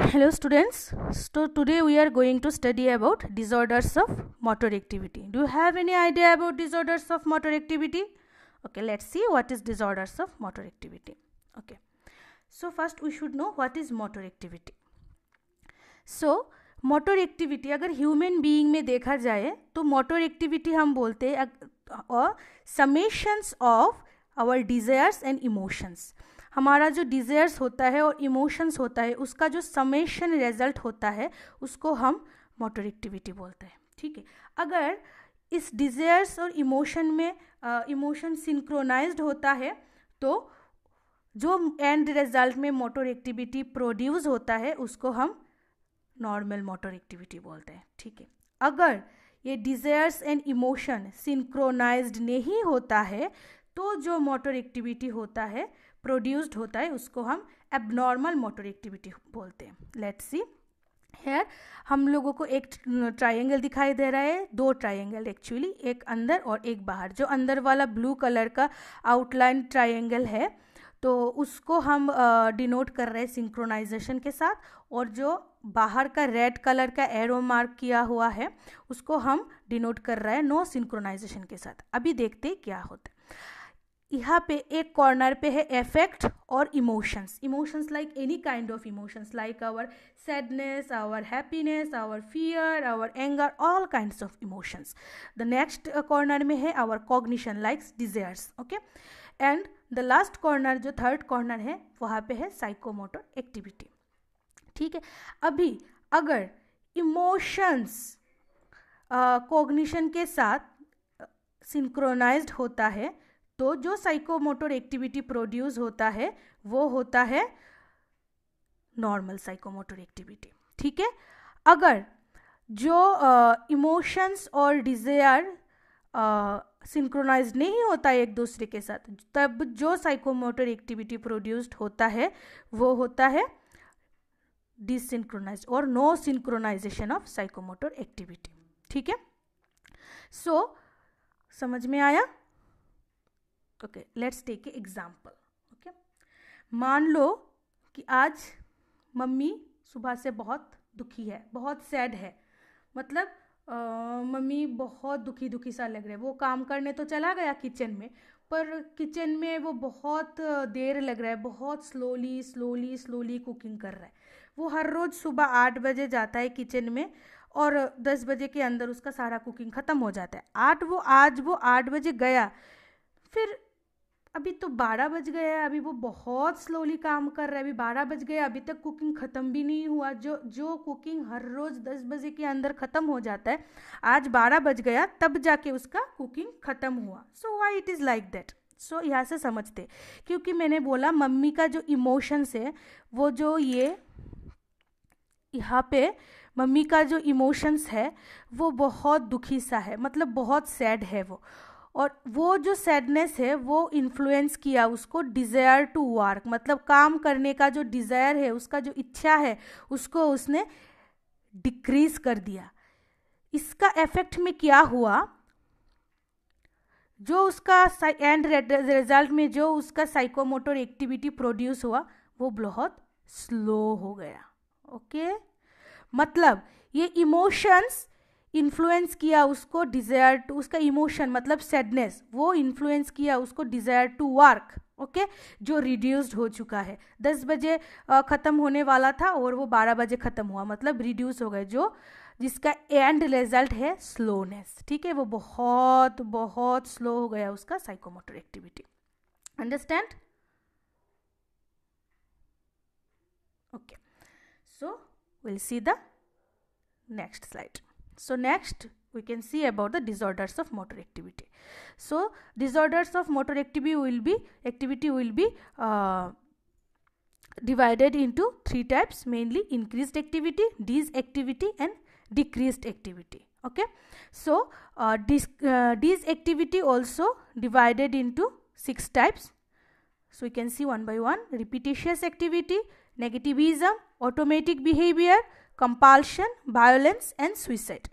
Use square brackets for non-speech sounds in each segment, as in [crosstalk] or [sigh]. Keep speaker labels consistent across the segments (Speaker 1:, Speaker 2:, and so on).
Speaker 1: hello students so today we are going to study about disorders of motor activity do you have any idea about disorders of motor activity okay let's see what is disorders of motor activity okay so first we should know what is motor activity so motor activity अगर human being में देखा जाए तो motor activity हम बोलते हैं और summations of our desires and emotions हमारा जो डिज़ायर्स होता है और इमोशंस होता है, उसका जो समेशन रिज़ल्ट होता है, उसको हम मोटर एक्टिविटी बोलते हैं। ठीक है? अगर इस डिज़ायर्स और इमोशन में इमोशन सिंक्रोनाइज्ड होता है तो जो एंड रिज़ल्ट में मोटर एक्टिविटी प्रोड्यूस होता है, उसको हम नॉर्मल मोटर एक्टिविटी बोलते हैं। ठीक है? अगर ये डिज़ायर्स एंड इमोशन सिंक्रोनाइज्ड नहीं होता है तो जो मोटर एक्टिविटी होता है प्रोड्यूस्ड होता है, उसको हम एबनॉर्मल मोटर एक्टिविटी बोलते हैं। लेट्स सी हेयर हम लोगों को एक ट्रायंगल दिखाई दे रहा है, दो ट्रायंगल एक्चुअली एक अंदर और एक बाहर। जो अंदर वाला ब्लू कलर का आउटलाइन ट्रायंगल है तो उसको हम डिनोट कर रहे हैं सिंक्रोनाइजेशन के साथ, और जो बाहर का रेड कलर का एरो मार्क किया हुआ है, उसको हम डिनोट कर रहे हैं नो सिंक्रोनाइजेशन के साथ। अभी देखते क्या होता है। यहाँ पे एक कॉर्नर पे है इफ़ेक्ट और emotions emotions like any kind of emotions like our sadness our happiness our fear our anger all kinds of emotions the next corner में है our cognition likes desires okay and the last corner जो third corner है वहाँ पे है psychomotor activity ठीक है? अभी अगर इमोशंस कॉग्निशन uh, के साथ सिंक्रोनाइज्ड होता है तो जो साइकोमोटर एक्टिविटी प्रोड्यूस होता है वो होता है नॉर्मल साइकोमोटर एक्टिविटी ठीक है? अगर जो इमोशंस uh, और डिज़ायर सिंक्रोनाइज नहीं होता एक दूसरे के साथ तब जो साइकोमोटर एक्टिविटी प्रोड्यूस्ड होता है वो होता है डिसिंक्रोनाइज और no synchronisation of psychomotor activity ठीक है? सो समझ में आया? Okay let's take a example okay मान लो कि आज मम्मी सुबह से बहुत दुखी है बहुत सैड है। मतलब आ, मम्मी बहुत दुखी दुखी सा लग रहा है। वो काम करने तो चला गया किचन में पर किचन में वो बहुत देर लग रहा है बहुत स्लोली स्लोली स्लोली कुकिंग कर रहा है। वो हर रोज़ सुबह आठ बजे जाता है किचन में और दस बजे के अंदर उसका सारा कुकिंग ख़त्म हो जाता है। आठ वो आज वो आठ बजे गया फिर अभी तो बारह बज गए हैं, अभी वो बहुत स्लोली काम कर रहा है, अभी बारह बज गए अभी तक कुकिंग ख़त्म भी नहीं हुआ। जो जो कुकिंग हर रोज़ दस बजे के अंदर ख़त्म हो जाता है, आज बारह बज गया, तब जाके उसका कुकिंग ख़त्म हुआ। So why it is like that so यहाँ से समझते। क्योंकि मैंने बोला, मम्मी का जो इमोशंस है, वो जो ये, यहाँ पे मम्मी का जो इमोशंस है, वो बहुत दुखी सा है मतलब बहुत सैड है वो। और वो जो सैडनेस है, वो इन्फ्लुएंस किया उसको डिज़ायर टू वर्क मतलब काम करने का जो डिज़ायर है, उसका जो इच्छा है, उसको उसने डिक्रीज कर दिया। इसका इफ़ेक्ट में क्या हुआ? जो उसका एंड रिज़ल्ट में जो उसका साइकोमोटर एक्टिविटी प्रोड्यूस हुआ, वो बहुत स्लो हो गया। ओके मतलब ये इमोशंस इन्फ्लुएंस किया उसको डिज़ायर टू उसका इमोशन मतलब सैडनेस वो इन्फ्लुएंस किया उसको डिज़ायर टू वर्क ओके जो रिड्यूस्ड हो चुका है। दस बजे ख़त्म होने वाला था और वो बारह बजे ख़त्म हुआ मतलब रिड्यूस हो गए, जो जिसका एंड रिज़ल्ट है स्लोनेस ठीक है? वो बहुत बहुत स्लो हो गया उसका psychomotor activity understand okay so will see the next slide so next we can see about the disorders of motor activity. So disorders of motor activity will be activity will be uh, divided into three types mainly increased activity disactivity and decreased activity. Okay? So uh, dis, uh, also divided into six types. So we can see one by one repetitious activity negativism automatic behavior compulsion, violence and suicide.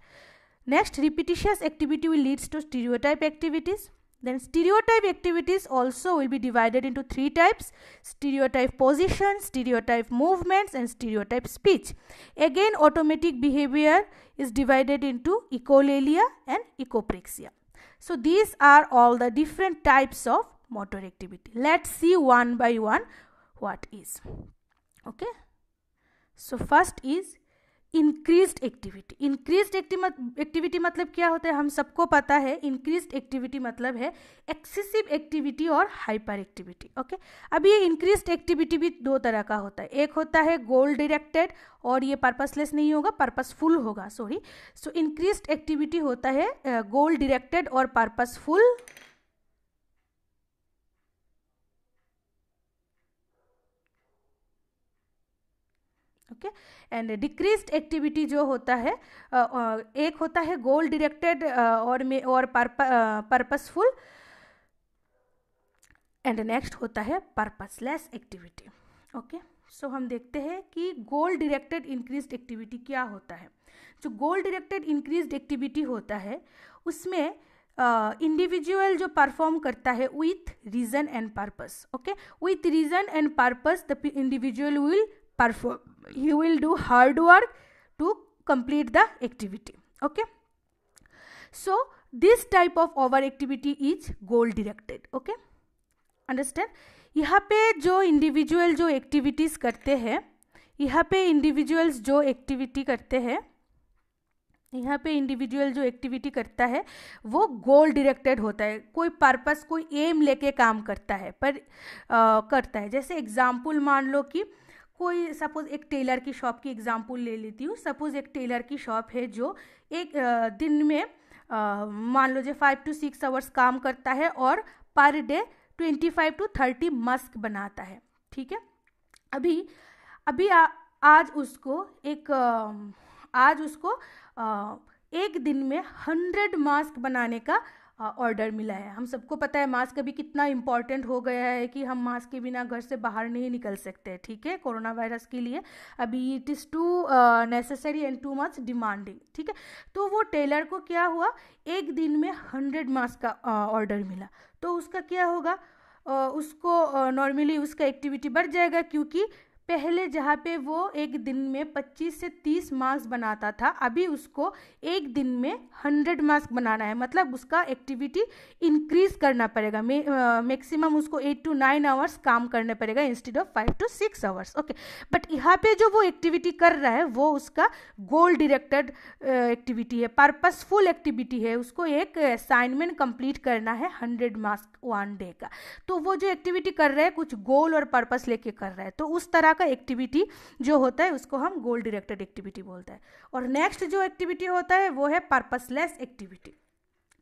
Speaker 1: Next, repetitious activity will leads to stereotype activities. then stereotype activities also will be divided into three types stereotype position stereotype movements and stereotype speech. Again automatic behavior is divided into echolalia and echopraxia so these are all the different types of motor activity. Let's see one by one what is. Okay? So first is increased activity increased activity मतलब क्या होता है? हम सबको पता है increased activity मतलब है एक्सेसिव एक्टिविटी और हाइपर एक्टिविटी ओके अब ये इंक्रीज्ड एक्टिविटी भी दो तरह का होता है। एक होता है गोल डायरेक्टेड और ये पर्पसलेस नहीं होगा पर्पसफुल होगा सॉरी सो इंक्रीज्ड एक्टिविटी होता है गोल डायरेक्टेड और purposeful okay and decreased activity जो होता है एक होता है गोल डिरेक्टेड और और पर्पसफुल एंड नेक्स्ट होता है पर्पसलेस एक्टिविटी ओके सो हम देखते हैं कि गोल डिरेक्टेड इंक्रीज्ड एक्टिविटी क्या होता है। जो गोल डिरेक्टेड इंक्रीज्ड एक्टिविटी होता है उसमें इंडिविजुअल uh, जो परफॉर्म करता है with reason and purpose okay with reason and purpose the individual will perform he will do hard work to complete the activity okay? So this type of over activity is goal directed okay? Understand? यहाँ पे जो individual जो activities करते हैं यहाँ पे individuals जो activity करते हैं यहाँ पे इंडिविजुअल जो एक्टिविटी करता है वो गोल डायरेक्टेड होता है। कोई पर्पस कोई एम लेके काम करता है पर आ, करता है। जैसे एग्ज़ाम्पल मान लो कि कोई सपोज़ एक टेलर की शॉप की एग्जांपल ले लेती हूँ। सपोज़ एक टेलर की शॉप है जो एक दिन में मान लो जो फाइव टू सिक्स आवर्स काम करता है और per day twenty five to thirty mask बनाता है। ठीक है? अभी अभी आ, आज उसको एक आज उसको एक दिन में हंड्रेड मास्क बनाने का ऑर्डर मिला है। हम सबको पता है मास्क अभी कितना इंपॉर्टेंट हो गया है कि हम मास्क के बिना घर से बाहर नहीं निकल सकते, ठीक है? कोरोना वायरस के लिए अभी it is too necessary and too much demanding ठीक है? तो वो टेलर को क्या हुआ? एक दिन में हंड्रेड मास्क का ऑर्डर मिला। तो उसका क्या होगा? उसको नॉर्मली उसका एक्टिविटी बढ़ जाएगा क्योंकि पहले जहाँ पे वो एक दिन में 25 से 30 मास्क बनाता था, अभी उसको एक दिन में 100 मास्क बनाना है। मतलब उसका एक्टिविटी इंक्रीज करना पड़ेगा। मैक्सिमम उसको 8 टू 9 आवर्स काम करने पड़ेगा instead of 5 to 6 hours. Okay, but यहाँ पे जो वो एक्टिविटी कर रहा है, वो उसका गोल डिरेक्टेड एक्टिविटी है, पर्पसफुल एक्टिविटी है। उसको एक असाइनमेंट कंप्लीट करना है हंड्रेड मास्क वन डे का। तो वो जो एक्टिविटी कर रहा है, कुछ गोल और पर्पस लेके कर रहा है। तो उस तरह का एक्टिविटी जो होता है, उसको हम गोल डिरेक्टेड एक्टिविटी बोलते हैं। और नेक्स्ट जो एक्टिविटी होता है, वो है purposeless activity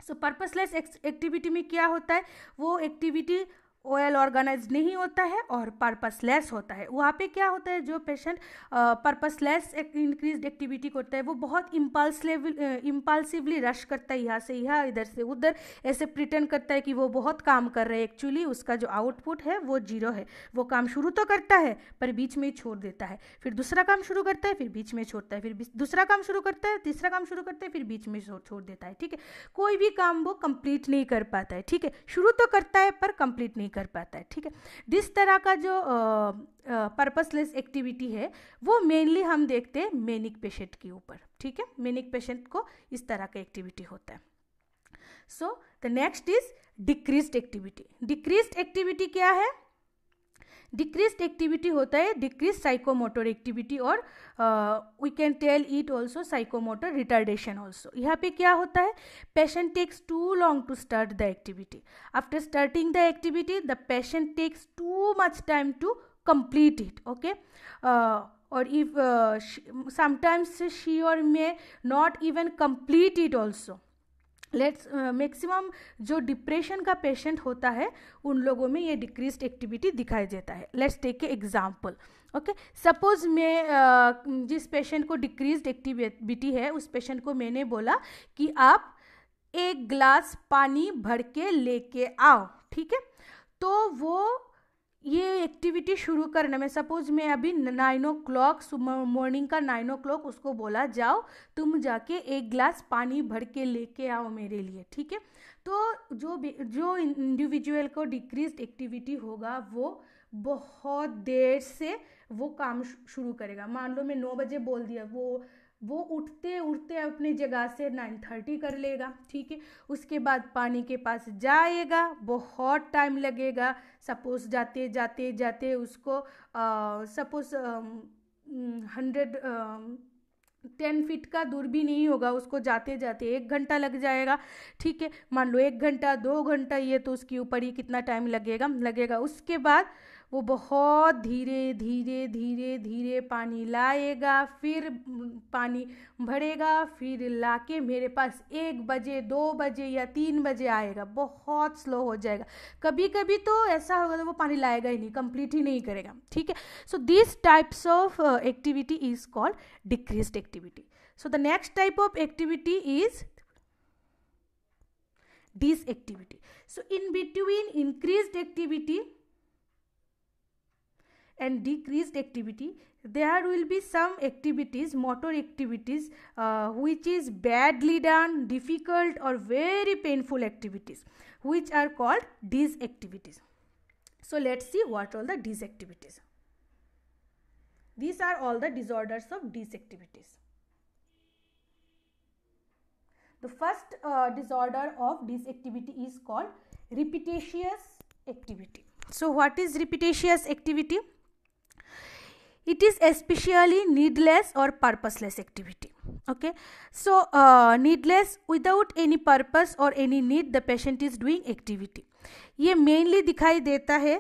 Speaker 1: so purposeless activity में क्या होता है? वो एक्टिविटी वेल ऑर्गेनाइज नहीं होता है और पर्पसलेस होता है। वहाँ पे क्या होता है? जो पेशेंट पर्पसलेस इंक्रीज एक्टिविटी करता है, वो बहुत इम्पल्सिव इम्पल्सिवली रश करता है यहाँ से, यहाँ इधर से, उधर। ऐसे प्रिटेंड करता है कि वो बहुत काम कर रहे हैं एक्चुअली उसका जो आउटपुट है वो ज़ीरो है। वो काम शुरू तो करता है, पर बीच में छोड़ देता है। फिर दूसरा काम शुरू करता है, फिर बीच में छोड़ता है। फिर दूसरा काम शुरू करता है, तीसरा काम शुरू करता है, फिर बीच में छोड़ देता है, ठीक है? कोई भी काम वो कंप्लीट नहीं कर पाता है, ठीक है? शुरू तो करता है, पर कंप्लीट नहीं कर पाता है, ठीक है? दिस तरह का जो पर्पसलेस एक्टिविटी है, वो मेनली हम देखते हैं मेनिक पेशेंट के ऊपर, ठीक है? मेनिक पेशेंट को इस तरह का एक्टिविटी होता है। So the next is decrease activity decrease activity क्या है? डिक्रीज एक्टिविटी होता है डिक्रीज साइकोमोटर एक्टिविटी और we can tell it also psychomotor retardation also यहाँ पे क्या होता है? Patient takes too long to start the activity after starting the activity the patient takes too much time to uh, or if uh, she, sometimes she or may not even complete it also. Let's maximum uh, जो depression का patient होता है उन लोगों में ये decrease activity दिखाई देता है। Let's take a example okay suppose मैं uh, जिस पेशेंट को डिक्रीज एक्टिविटी है उस पेशेंट को मैंने बोला कि आप एक ग्लास पानी भर के लेके आओ ठीक है? तो वो ये एक्टिविटी शुरू करने में सपोज़ मैं अभी नाइन ओ क्लॉक मॉर्निंग का नाइन ओ क्लॉक उसको बोला, जाओ, तुम जाके एक ग्लास पानी भर के लेके आओ मेरे लिए, ठीक है? तो जो जो इंडिविजुअल को डिक्रीज एक्टिविटी होगा, वो बहुत देर से वो काम शुरू करेगा। मान लो मैं नौ बजे बोल दिया, वो वो उठते उठते अपनी जगह से नाइन थर्टी कर लेगा, ठीक है? उसके बाद पानी के पास जाएगा, बहुत टाइम लगेगा। सपोज़ जाते जाते जाते उसको सपोज़ हंड्रेड टेन फीट का दूर भी नहीं होगा, उसको जाते जाते एक घंटा लग जाएगा, ठीक है? मान लो एक घंटा, दो घंटा, ये तो उसके ऊपर ही कितना टाइम लगेगा? लगेगा। उसके बाद वो बहुत धीरे धीरे धीरे धीरे पानी लाएगा, फिर पानी भरेगा, फिर लाके मेरे पास एक बजे, दो बजे या तीन बजे आएगा। बहुत स्लो हो जाएगा। कभी कभी तो ऐसा होगा तो वो पानी लाएगा ही नहीं कंप्लीट ही नहीं करेगा। ठीक है? So this types of activity is called decrease activity so the next type of activity is this activity so in between increase activity and decreased activity. There will be some activities motor activities uh, which is badly done difficult or very painful activities which are called these activities so let's see what all the these activities these are all the disorders of these activities the first uh, disorder of this activity is called repetitious activity. So what is repetitious activity it is especially needless or purposeless activity. Okay? So uh, needless without any purpose or any need the patient is doing activity. ये mainly दिखाई देता है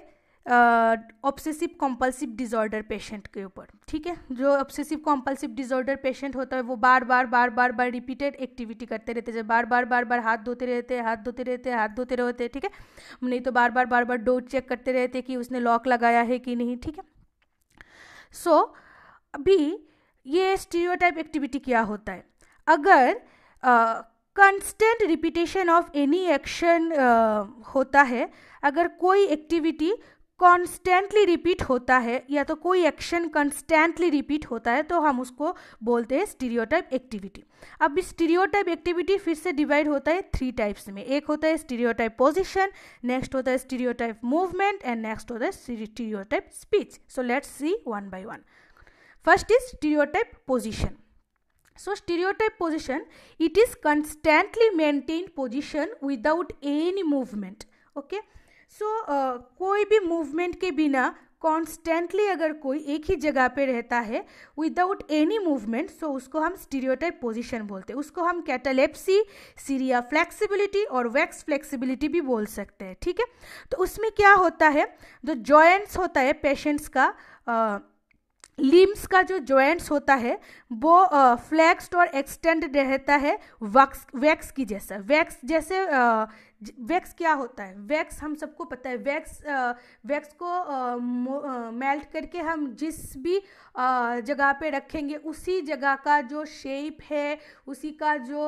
Speaker 1: obsessive कॉम्पल्सिव disorder patient के ऊपर ठीक है? जो obsessive कॉम्पल्सिव disorder patient होता है वो बार बार बार बार बार रिपीटेड एक्टिविटी करते रहते हैं। बार बार बार बार हाथ धोते रहते हैं हाथ धोते रहते हैं हाथ धोते रहते हैं ठीक है? नहीं तो बार बार बार बार डोर चेक करते रहते कि उसने लॉक लगाया है कि नहीं ठीक है? सो so, अभी ये स्टीरियोटाइप एक्टिविटी क्या होता है? अगर constant repetition of any action होता है अगर कोई एक्टिविटी कॉन्स्टेंटली रिपीट होता है, या तो कोई एक्शन कंस्टेंटली रिपीट होता है तो हम उसको बोलते हैं स्टीरियोटाइप एक्टिविटी अब स्टीरियोटाइप एक्टिविटी फिर से डिवाइड होता है थ्री टाइप्स में. एक होता है स्टीरियोटाइप पोजिशन नेक्स्ट होता है स्टीरियोटाइप मूवमेंट एंड नेक्स्ट होता है stereotype speech so let's see one by one first is stereotype position so, stereotype position, it is constantly maintained position without any movement. Okay? So so, uh, कोई भी movement के बिना constantly अगर कोई एक ही जगह पे रहता है विदाउट एनी मूवमेंट सो उसको हम स्टीरियोटाइप पोजीशन बोलते हैं। उसको हम कैटालेप्सी सीरिया फ्लेक्सिबिलिटी और वैक्स फ्लेक्सिबिलिटी भी बोल सकते हैं ठीक है? तो उसमें क्या होता है? जो जॉइंट्स होता है पेशेंट्स का लिम्स का जो जॉइंट्स होता है वो फ्लैक्सड और एक्सटेंड रहता है वैक्स वैक्स की जैसा। वैक्स जैसे वैक्स क्या होता है? वैक्स, हम सबको पता है, वैक्स वैक्स को मेल्ट करके हम जिस भी जगह पे रखेंगे, उसी जगह का जो शेप है, उसी का जो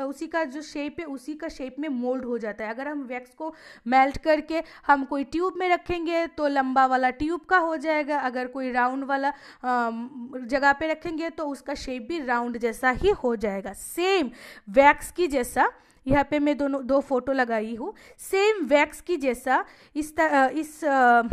Speaker 1: उसी का जो शेप है, उसी का शेप में मोल्ड हो जाता है। अगर हम वैक्स को मेल्ट करके हम कोई ट्यूब में रखेंगे तो लंबा वाला ट्यूब का हो जाएगा। अगर कोई राउंड वाला जगह पे रखेंगे तो उसका शेप भी राउंड जैसा ही हो जाएगा। सेम, वैक्स की जैसा यहाँ पे मैं दोनों दो फ़ोटो लगाई हूँ। सेम वैक्स की जैसा इस तर, इस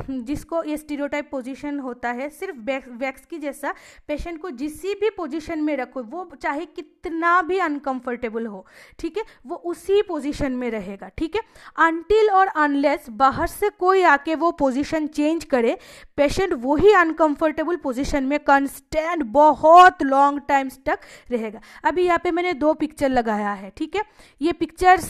Speaker 1: जिसको ये स्टीरियोटाइप पोजीशन होता है सिर्फ़ वैक्स की जैसा पेशेंट को जिस भी पोजीशन में रखो वो चाहे कितना भी अनकंफर्टेबल हो ठीक है? वो उसी पोजीशन में रहेगा ठीक है? अनटिल और अनलेस बाहर से कोई आके वो पोजीशन चेंज करे पेशेंट वही अनकंफर्टेबल पोजीशन में कंस्टेंट बहुत लॉन्ग टाइम्स तक रहेगा। अभी यहाँ पे मैंने दो पिक्चर लगाया है ठीक है? ये पिक्चर्स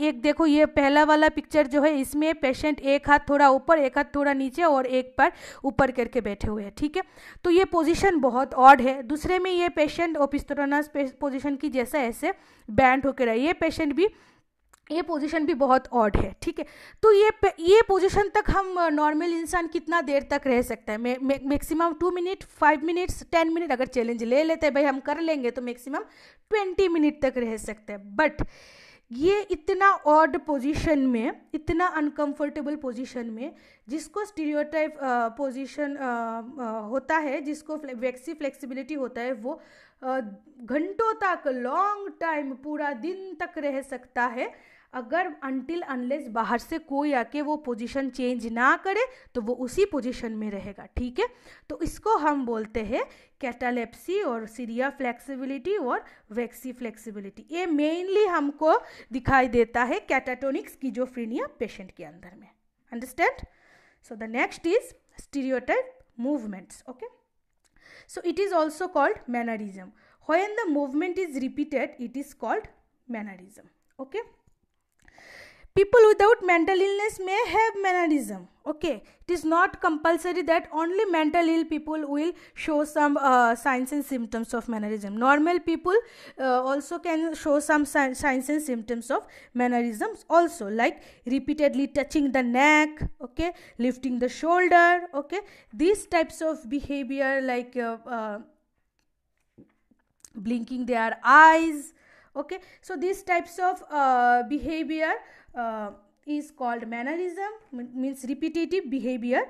Speaker 1: एक देखो, ये पहला वाला पिक्चर जो है, इसमें पेशेंट एक हाथ थोड़ा ऊपर, एक हाथ थोड़ा नीचे और एक पर ऊपर करके बैठे हुए हैं, ठीक है? तो ये पोजीशन बहुत ऑड है। दूसरे में ये पेशेंट ओपिस्टोरनस पोजीशन की जैसा ऐसे बैंड होकर है ये पेशेंट भी ये पोजीशन भी बहुत ऑड है, ठीक है? तो ये ये पोजीशन तक हम नॉर्मल इंसान कितना देर तक रह सकता है? Maximum two minute five minutes ten minute अगर चैलेंज ले लेते हैं, भाई हम कर लेंगे तो मैक्सिमम ट्वेंटी मिनट तक रह सकते हैं। बट ये इतना ऑड पोजीशन में, इतना अनकंफर्टेबल पोजीशन में, जिसको स्टीरियोटाइप पोजीशन होता है, जिसको वैक्सी फ्लेक्सिबिलिटी होता है, वो घंटों तक लॉन्ग टाइम पूरा दिन तक रह सकता है। अगर अनटिल अनलेस बाहर से कोई आके वो पोजीशन चेंज ना करे तो वो उसी पोजीशन में रहेगा, ठीक है? तो इसको हम बोलते हैं कैटालेप्सी और सीरिया फ्लेक्सिबिलिटी और वैक्सी फ्लेक्सिबिलिटी ये मेनली हमको दिखाई देता है कैटाटोनिक स्कीजोफ्रीनिया पेशेंट के अंदर में। Understand so the next is stereotype movements okay so, it is also called mannerism. When the movement is repeated, it is called mannerism, okay? People without mental illness may have mannerism okay? It is not compulsory that only mental ill people will show some uh, signs and symptoms of mannerism. Normal people uh, also can show some signs and symptoms of mannerisms also like repeatedly touching the neck okay? Lifting the shoulder okay? These types of behavior like uh, uh blinking their eyes okay? So these types of uh, behavior uh, is called mannerism means repetitive behavior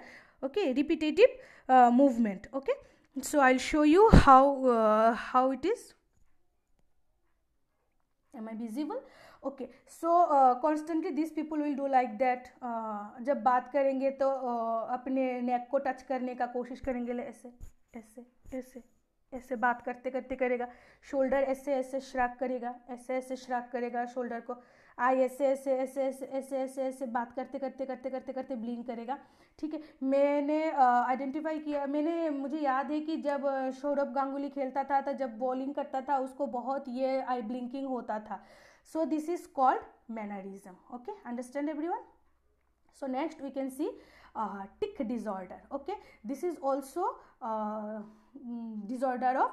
Speaker 1: okay repetitive uh, movement okay so i'll show you how uh, how it is am i visible uh, constantly these people will do like that uh, जब बात करेंगे तो uh, अपने नेक को touch करने का कोशिश करेंगे ऐसे ऐसे ऐसे ऐसे बात करते करते करेगा शोल्डर ऐसे ऐसे श्राक करेगा ऐसे ऐसे श्राक करेगा शोल्डर को आई ऐसे ऐसे ऐसे ऐसे ऐसे ऐसे ऐसे बात करते करते करते करते करते ब्लिंक करेगा। ठीक है? मैंने आइडेंटिफाई किया मैंने मुझे याद है कि जब सौरभ गांगुली खेलता था तो जब बॉलिंग करता था उसको बहुत ये आई ब्लिंकिंग होता था। So this is called mannerism okay understand every one we can see uh, tic disorder okay? This is also uh, disorder of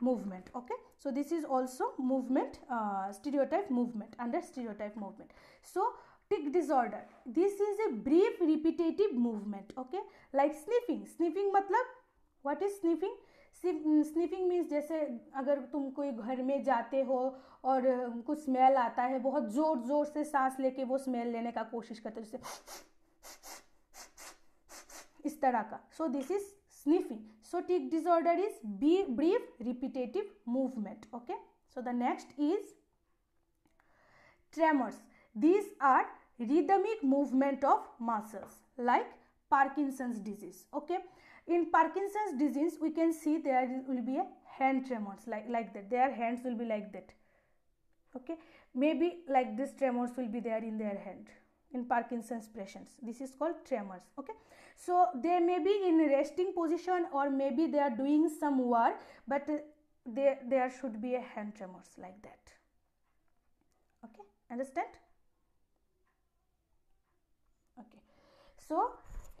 Speaker 1: movement okay so this is also movement uh, stereotype movement under stereotype movement so tic disorder this is a brief repetitive movement okay like sniffing sniffing matlab what is sniffing sniffing means जैसे अगर तुम कोई घर में जाते हो और कुछ स्मेल आता है बहुत ज़ोर ज़ोर से सांस लेके वो स्मेल लेने का कोशिश करते हो जैसे इस तरह का so this is sniffing so tic disorder is brief repetitive movement okay? So the next is tremors. These are rhythmic movement of muscles like parkinson's disease okay? In parkinson's disease we can see there will be a hand tremors like like that. Their hands will be like that okay? Maybe like this tremors will be there in their hand in parkinson's patients. This is called tremors okay? So they may be in resting position or maybe they are doing some work but there there should be a hand tremors like that. Okay understand? Okay. So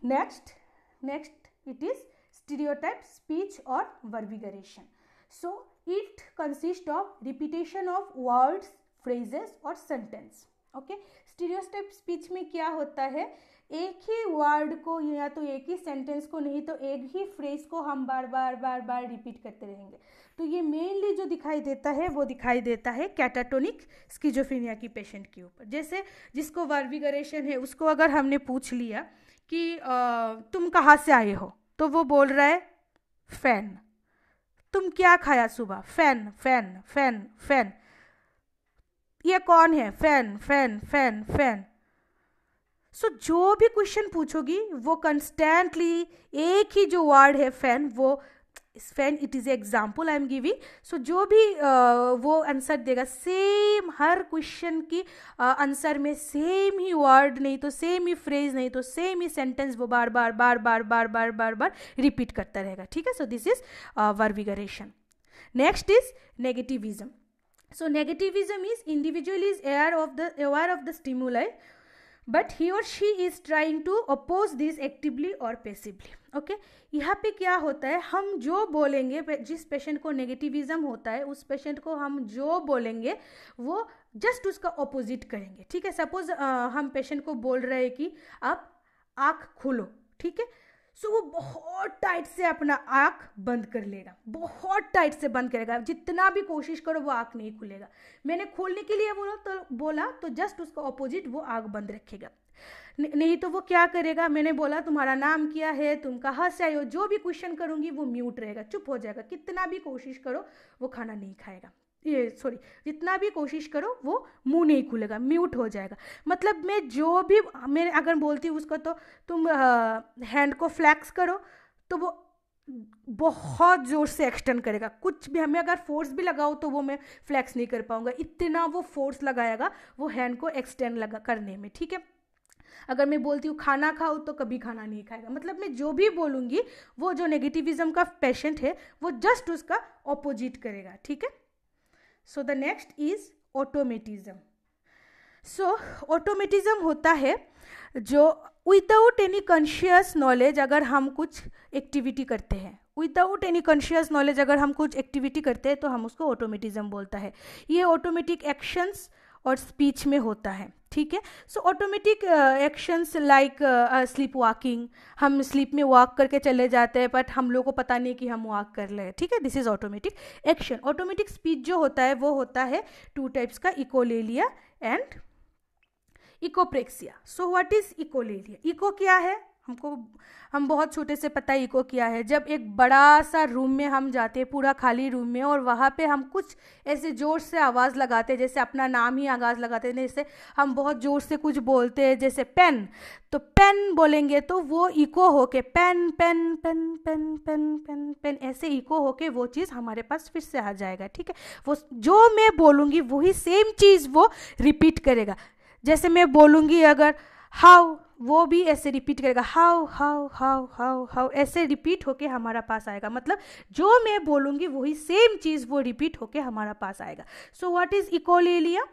Speaker 1: next next it is stereotype speech or verbigeration so it consists of repetition of words phrases or sentence okay stereotype speech में क्या होता है? एक ही word को या तो एक ही sentence को नहीं तो एक ही फ्रेज को हम बार बार बार बार रिपीट करते रहेंगे। तो ये मेनली जो दिखाई देता है वो दिखाई देता है कैटाटोनिक स्कीजोफ्रेनिया की पेशेंट के ऊपर। जैसे जिसको वर्विगरेशन है उसको अगर हमने पूछ लिया कि आ, तुम कहाँ से आए हो? तो वो बोल रहा है फ़ैन। तुम क्या खाया सुबह? Fan fan fan fan. ये कौन है? Fan fan fan fan so so, जो भी क्वेश्चन पूछोगी वो कंस्टेंटली एक ही जो वर्ड है फ़ैन वो fan it is example I am giving so जो भी uh, वो आंसर देगा सेम हर क्वेश्चन की आंसर uh, में सेम ही वर्ड नहीं तो सेम ही फ्रेज नहीं तो सेम ही सेंटेंस वो बार बार बार बार बार बार बार बार रिपीट करता रहेगा। ठीक है? So this is verbigeration next is negativism so negativism is individual is aware of the aware of the stimuli but he or she is trying to oppose this actively or passively okay okay? यहाँ पे क्या होता है हम जो बोलेंगे जिस patient को नेगेटिविज्म होता है उस पेशेंट को हम जो बोलेंगे वो जस्ट उसका ऑपोजिट करेंगे ठीक है सपोज़ हम पेशेंट को बोल रहे हैं कि आप आँख खोलो ठीक है सो वो बहुत टाइट से अपना आँख बंद कर लेगा। बहुत टाइट से बंद करेगा। जितना भी कोशिश करो, वो आँख नहीं खुलेगा। मैंने खोलने के लिए बोला तो बोला तो जस्ट उसका ऑपोजिट वो आँख बंद रखेगा। नहीं तो वो क्या करेगा? मैंने बोला, तुम्हारा नाम क्या है? तुम कहाँ से आए हो? जो भी क्वेश्चन करूँगी, वो म्यूट रहेगा, चुप हो जाएगा। कितना भी कोशिश करो, वो खाना नहीं खाएगा। ये सॉरी जितना भी कोशिश करो वो मुँह नहीं खुलेगा म्यूट हो जाएगा। मतलब मैं जो भी मैं अगर बोलती हूँ उसको तो तुम आ, हैंड को फ्लैक्स करो तो वो बहुत ज़ोर से एक्सटेंड करेगा। कुछ भी हमें अगर फोर्स भी लगाओ तो वो मैं फ्लैक्स नहीं कर पाऊँगा। इतना वो फोर्स लगाएगा वो हैंड को एक्सटेंड लगा करने में ठीक है? अगर मैं बोलती हूँ खाना खाओ तो कभी खाना नहीं खाएगा। मतलब मैं जो भी बोलूँगी वो जो नेगेटिविज्म का पेशेंट है वो जस्ट उसका ऑपोजिट करेगा ठीक है? So the next is automatism so automatism होता है जो विदाउट एनी कॉन्शियस नॉलेज अगर हम कुछ एक्टिविटी करते हैं। विदाउट एनी कॉन्शियस नॉलेज अगर हम कुछ एक्टिविटी करते हैं तो हम उसको ऑटोमेटिज्म बोलता है। ये ऑटोमेटिक एक्शंस और स्पीच में होता है, ठीक है? So automatic actions like sleep walking हम स्लीप में वॉक करके चले जाते हैं बट हम लोग को पता नहीं कि हम वॉक कर रहे हैं, ठीक है? This is automatic action automatic speech जो होता है, वो होता है टू टाइप्स का echolalia and echopraxia so what is echolalia echo क्या है? हमको, हम बहुत छोटे से पता इको किया है। जब एक बड़ा सा रूम में हम जाते हैं, पूरा खाली रूम में, और वहाँ पे हम कुछ ऐसे ज़ोर से आवाज़ लगाते हैं, जैसे अपना नाम ही आगाज़ लगाते हैं, जैसे हम बहुत ज़ोर से कुछ बोलते हैं, जैसे पेन। तो पेन बोलेंगे तो वो इको होके, pen pen pen pen pen pen pen, ऐसे इको होके वो चीज़ हमारे पास फिर से आ जाएगा, ठीक है? वो जो मैं बोलूँगी, वही सेम चीज़ वो रिपीट करेगा। जैसे मैं बोलूँगी अगर हाउ वो भी ऐसे रिपीट करेगा how how how how how ऐसे रिपीट होके हमारा पास आएगा। मतलब जो मैं बोलूँगी वही सेम चीज़ वो रिपीट होके हमारा पास आएगा। So what is echolalia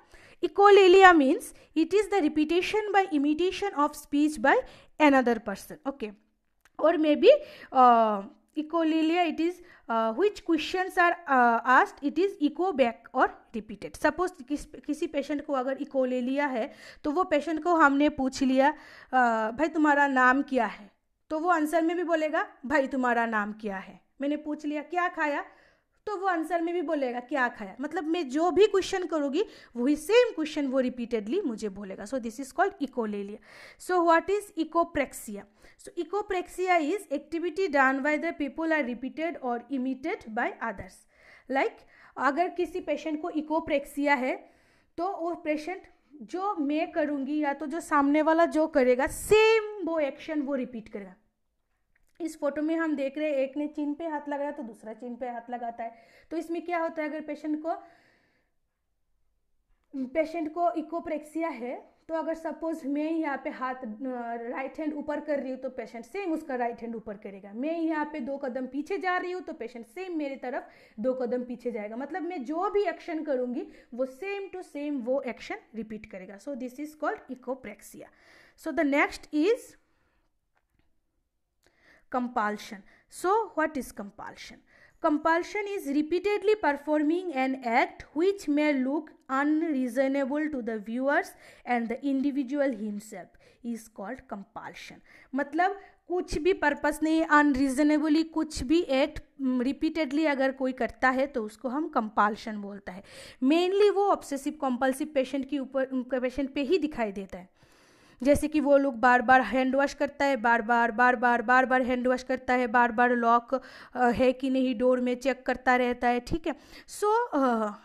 Speaker 1: echolalia means it is the repetition by imitation of speech by another person okay और maybe ecolalia it is uh, which questions are uh, asked it is echo back or repeated. Suppose किस किसी patient को अगर echolalia है तो वो patient को हमने पूछ लिया uh, भाई तुम्हारा नाम क्या है? तो वो आंसर में भी बोलेगा भाई तुम्हारा नाम क्या है? मैंने पूछ लिया क्या खाया? तो वो आंसर में भी बोलेगा, क्या खाया? मतलब मैं जो भी क्वेश्चन करूँगी, वही सेम क्वेश्चन वो रिपीटेडली मुझे बोलेगा। So this is called echolalia so what is echopraxia so echopraxia is activity done by the people are repeated और इमिटेड बाय अदर्स लाइक अगर किसी पेशेंट को इकोप्रेक्सिया है तो वो पेशेंट जो मैं करूँगी या तो जो सामने वाला जो करेगा सेम वो एक्शन वो रिपीट करेगा। इस फ़ोटो में हम देख रहे हैं, एक ने चिन पे हाथ लगाया तो दूसरा चिन पे हाथ लगाता है। तो इसमें क्या होता है, अगर पेशेंट को पेशेंट को इकोप्रेक्सिया है तो अगर सपोज़ मैं यहाँ पे हाथ राइट हैंड ऊपर कर रही हूँ तो पेशेंट सेम उसका राइट हैंड ऊपर करेगा। मैं यहाँ पे दो कदम पीछे जा रही हूँ तो पेशेंट सेम मेरी तरफ़ दो कदम पीछे जाएगा। मतलब मैं जो भी एक्शन करूँगी, वो सेम टू सेम वो एक्शन रिपीट करेगा। So this is called echopraxia so the next is compulsion. So, what is compulsion? Compulsion is repeatedly performing an act which may look unreasonable to the viewers and the individual himself is called compulsion. मतलब कुछ भी purpose नहीं unreasonably कुछ भी act repeatedly अगर कोई करता है तो उसको हम कंपाल्शन बोलता है मेनली वो ऑब्सेसिव कॉम्पल्सिव पेशेंट के ऊपर पेशेंट पे ही दिखाई देता है जैसे कि वो लोग बार बार हैंड वॉश करता है बार बार बार बार बार बार हैंड वॉश करता है बार बार लॉक है कि नहीं डोर में चेक करता रहता है ठीक है? सो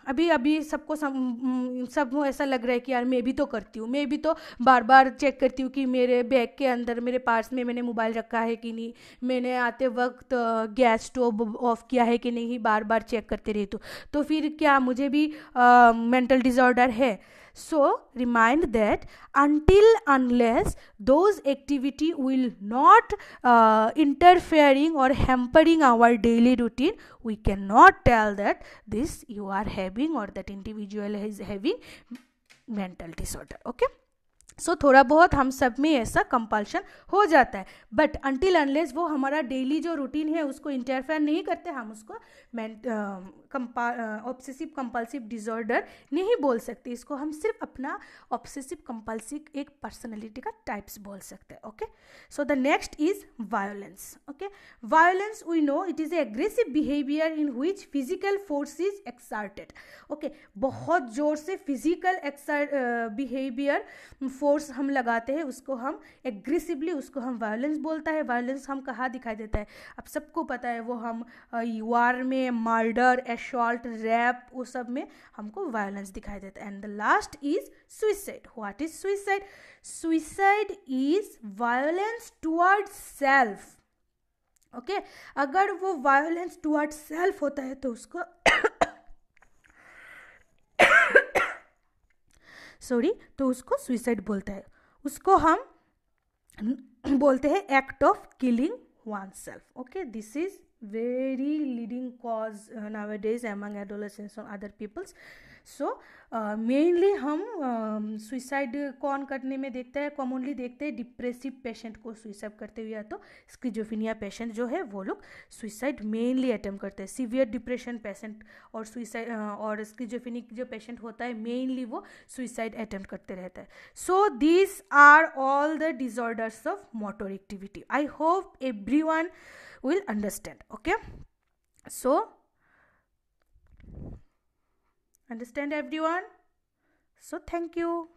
Speaker 1: अभी अभी सबको सब, ऐसा लग रहा है कि यार मैं भी तो करती हूँ मैं भी तो बार बार चेक करती हूँ कि मेरे बैग के अंदर मेरे पार्स में मैंने मोबाइल रखा है कि नहीं? मैंने आते वक्त गैस स्टोव ऑफ़ किया है कि नहीं? बार बार चेक करते रहती हूँ तो फिर क्या मुझे भी मेंटल डिजॉर्डर है? So remind that until unless those activity will not uh, interfering or hampering our daily routine, we cannot tell that this you are having or that individual is having mental disorder. Okay. So so, थोड़ा बहुत हम सब में ऐसा compulsion हो जाता है but until unless वो हमारा डेली जो रूटीन है उसको इंटरफेयर नहीं करते हम उसको ऑब्सेसिव कंपल्सिव डिजॉर्डर नहीं बोल सकते। इसको हम सिर्फ़ अपना ऑब्सेसिव कंपल्सिव एक पर्सनैलिटी का टाइप्स बोल सकते हैं okay so the next is violence okay violence we know it is aggressive behaviour in which physical force is exerted okay बहुत ज़ोर से फ़िज़िकल बिहेवियर फोर्स हम लगाते हैं, उसको हम एग्रेसिवली उसको हम वायलेंस बोलता है। वायलेंस हम कहाँ दिखाई देता है? अब सबको पता है, वो हम वार में मर्डर एशॉल्ट रैप वो सब में हमको वायलेंस दिखाई देता है। And the last is suicide what is suicide suicide is violence toward self okay अगर वो वायलेंस टुवर्ड सेल्फ होता है तो उसको [coughs] सॉरी तो उसको सुइसाइड बोलता है। उसको हम बोलते हैं act of killing one self okay this is very leading cause uh, nowadays among adolescents or other peoples. So mainly हम सुइसाइड uh, कौन करने में देखते हैं? कॉमनली देखते हैं डिप्रेसिव पेशेंट को सुइसाइड करते हुए या तो स्क्रीजोफिनिया पेशेंट जो है वो लोग सुइसाइड मेनली अटेम्प्ट करते हैं। सीवियर डिप्रेशन पेशेंट और सुइसाइड uh, और स्क्रीजोफिनिक जो पेशेंट होता है मेनली वो सुइसाइड अटेम्प्ट करते रहता है। So this are all the disorders of motor activity I hope every one will understand okay? So understand everyone? So thank you